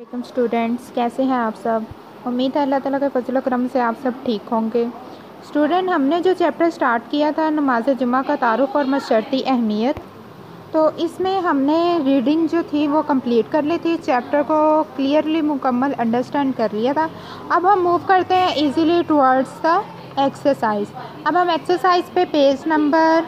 Welcome students, कैसे हैं आप सब? उम्मीद है अल्लाह ताला के फजल करम से आप सब ठीक होंगे। स्टूडेंट, हमने जो चैप्टर स्टार्ट किया था, नमाज़ जुमा का तारुफ और मशरती अहमियत तो इसमें हमने रीडिंग जो थी वो कंप्लीट कर ली थी, चैप्टर को क्लियरली मुकम्मल अंडरस्टैंड कर लिया था। अब हम मूव करते हैं इजीली टुवर्ड्स द एक्सरसाइज अब हम एक्सरसाइज पे page number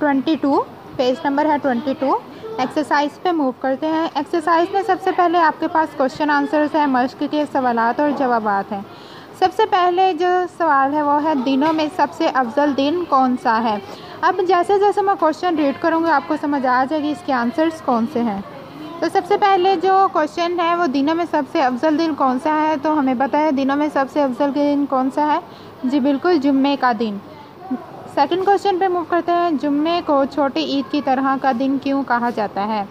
twenty two page number है ट्वेंटी टू एक्सरसाइज पे मूव करते हैं। एक्सरसाइज में सबसे पहले आपके पास क्वेश्चन आंसर्स हैं, मश्क के सवाल और जवाब हैं। सबसे पहले जो सवाल है वो है, दिनों में सबसे अफजल दिन कौन सा है? अब जैसे जैसे मैं क्वेश्चन रीड करूँगी, आपको समझ आ जाएगी इसके आंसर्स कौन से हैं। तो सबसे पहले जो क्वेश्चन है, वो दिनों में सबसे अफजल दिन कौन सा है? तो हमें पता है, दिनों में सबसे अफजल दिन कौन सा है? जी बिल्कुल, जुम्मे का दिन। सेकंड क्वेश्चन पे मूव करते हैं। जुम्मे को छोटी ईद की तरह का दिन क्यों कहा जाता है?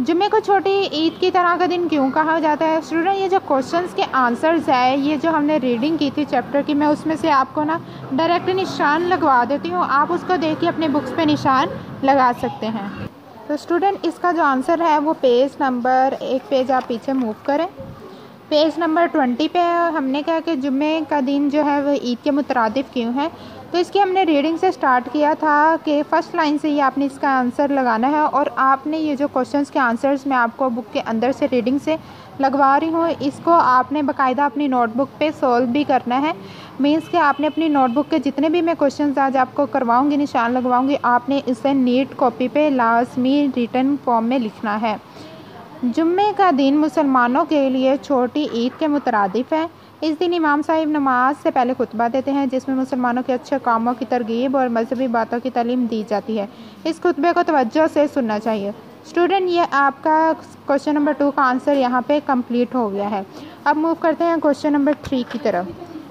जुम्मे को छोटी ईद की तरह का दिन क्यों कहा जाता है? स्टूडेंट ये जो क्वेश्चंस के आंसर्स है, ये जो हमने रीडिंग की थी चैप्टर की, मैं उसमें से आपको ना डायरेक्ट निशान लगवा देती हूँ। आप उसको देख के अपने बुक्स पे निशान लगा सकते हैं। तो स्टूडेंट इसका जो आंसर है वो पेज नंबर एक पेज आप पीछे मूव करें। पेज नंबर ट्वेंटी पे हमने कहा कि जुम्मे का दिन जो है वो ईद के मुतरदफ़ क्यों है? तो इसकी हमने रीडिंग से स्टार्ट किया था कि फ़र्स्ट लाइन से ही आपने इसका आंसर लगाना है और आपने ये जो क्वेश्चंस के आंसर्स मैं आपको बुक के अंदर से रीडिंग से लगवा रही हूँ, इसको आपने बाकायदा अपनी नोटबुक पे सॉल्व भी करना है। मीन्स कि आपने अपनी नोटबुक के जितने भी मैं क्वेश्चन आज आपको करवाऊँगी, निशान लगवाऊँगी, आपने इसे नीट कॉपी पे लाजमी रिटर्न फॉर्म में लिखना है। जुम्मे का दिन मुसलमानों के लिए छोटी ईद के मुतरदफ़ है। इस दिन इमाम साहिब नमाज़ से पहले खुतबा देते हैं, जिसमें मुसलमानों के अच्छे कामों की तरगीब और मजहबी बातों की तलीम दी जाती है। इस खुतबे को तवज्जो से सुनना चाहिए। स्टूडेंट, ये आपका क्वेश्चन नंबर टू का आंसर यहाँ पे कंप्लीट हो गया है। अब मूव करते हैं क्वेश्चन नंबर थ्री की तरफ़।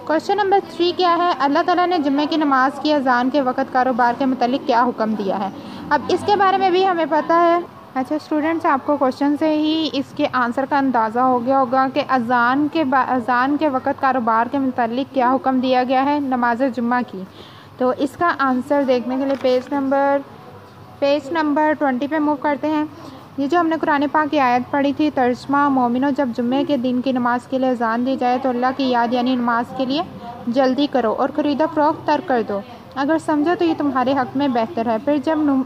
क्वेश्चन नंबर थ्री क्या है? अल्लाह ताला ने जुम्मे की नमाज़ की अजान के वक़्त कारोबार के मतलब क्या हुक्म दिया है? अब इसके बारे में भी हमें पता है। अच्छा स्टूडेंट्स आपको क्वेश्चन से ही इसके आंसर का अंदाज़ा हो गया होगा कि अजान के अजान के वक़्त कारोबार के मतलब क्या हुक्म दिया गया है नमाज़ जुम्मा की। तो इसका आंसर देखने के लिए page number page number twenty पे मूव करते हैं। ये जो हमने कुरान पाक की आयत पढ़ी थी, तर्जमा मोमिनो जब जुम्मे के दिन की नमाज़ के लिए अजान दी जाए तो अल्लाह की याद यानी नमाज़ के लिए जल्दी करो और ख़रीदा फ़रोख्त तर्क कर दो। अगर समझो तो ये तुम्हारे हक़ में बेहतर है। फिर जब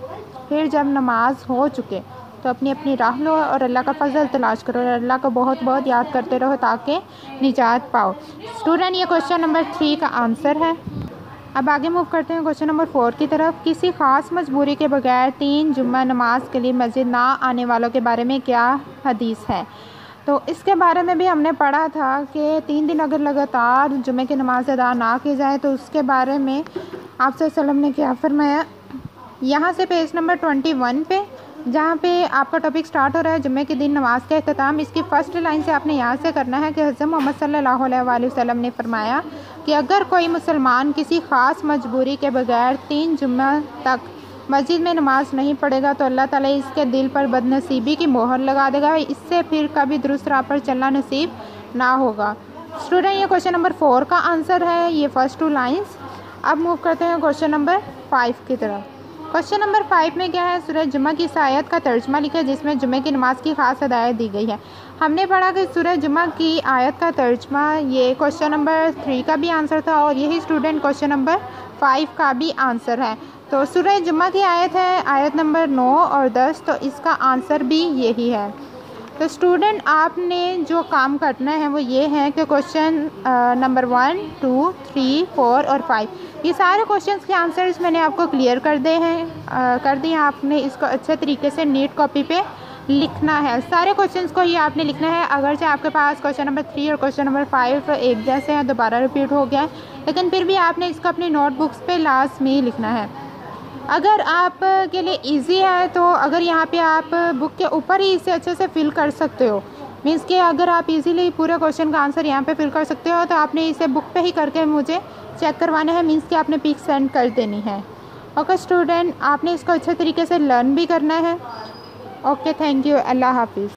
फिर जब नमाज़ हो चुके तो अपनी अपनी राह लो और अल्लाह का फजल तलाश करो और अल्लाह को बहुत बहुत याद करते रहो ताकि निजात पाओ। स्टूडेंट, ये क्वेश्चन नंबर थ्री का आंसर है। अब आगे मूव करते हैं क्वेश्चन नंबर फोर की तरफ़। किसी ख़ास मजबूरी के बगैर तीन जुम्मा नमाज़ के लिए मस्जिद ना आने वालों के बारे में क्या हदीस है? तो इसके बारे में भी हमने पढ़ा था कि तीन दिन अगर लगातार जुमे की नमाज़ अदा ना की जाए तो उसके बारे में आपसे वसल्लम ने क्या फरमाया? यहाँ से पेज नंबर ट्वेंटी वन पे जहाँ पे आपका टॉपिक स्टार्ट हो रहा है, जुम्मे के दिन नमाज़ का अख्ताम इसकी फ़र्स्ट लाइन से आपने यहाँ से करना है कि हज़रत मोहम्मद अलैहि वसल्लम ने फरमाया कि अगर कोई मुसलमान किसी ख़ास मजबूरी के बगैर तीन जुम्मा तक मस्जिद में नमाज़ नहीं पढ़ेगा तो अल्लाह ताला इसके दिल पर बदनसीबी की मोहर लगा देगा। इससे फिर कभी दुरुस्त राह पर चलना नसीब ना होगा। स्टूडेंट ये क्वेश्चन नंबर फोर का आंसर है। ये फ़र्स्ट टू लाइन्स अब मूव करते हैं क्वेश्चन नंबर फाइव की तरफ़। क्वेश्चन नंबर फाइव में क्या है? सूरज जुम्मा की सायत का तर्जमा लिखा जिसमें जुमे की नमाज़ की खास हदायत दी गई है। हमने पढ़ा कि सूरज जुम्मा की आयत का तर्जमा, ये क्वेश्चन नंबर थ्री का भी आंसर था और यही स्टूडेंट क्वेश्चन नंबर फाइव का भी आंसर है। तो सूरज जुम्मा की आयत है, आयत नंबर नौ और दस तो इसका आंसर भी यही है। तो स्टूडेंट आपने जो काम करना है वो ये है कि question number one two three four और फाइव ये सारे क्वेश्चंस के आंसर्स मैंने आपको क्लियर कर दे हैं। कर दिए आपने इसको अच्छे तरीके से नीट कॉपी पे लिखना है। सारे क्वेश्चंस को ये आपने लिखना है। अगर चाहे आपके पास क्वेश्चन नंबर थ्री और क्वेश्चन नंबर फाइव एक जैसे हैं, दोबारा रिपीट हो गया है। लेकिन फिर भी आपने इसको अपनी नोटबुक्स पे लास्ट में ही लिखना है। अगर आप के लिए इजी है तो अगर यहाँ पे आप बुक के ऊपर ही इसे अच्छे से फिल कर सकते हो। मीन्स कि अगर आप इजीली पूरे क्वेश्चन का आंसर यहाँ पे फिल कर सकते हो तो आपने इसे बुक पे ही करके मुझे चेक करवाना है। मीन्स कि आपने पिक सेंड कर देनी है। ओके स्टूडेंट आपने इसको अच्छे तरीके से लर्न भी करना है। ओके थैंक यू अल्लाह हाफिज़।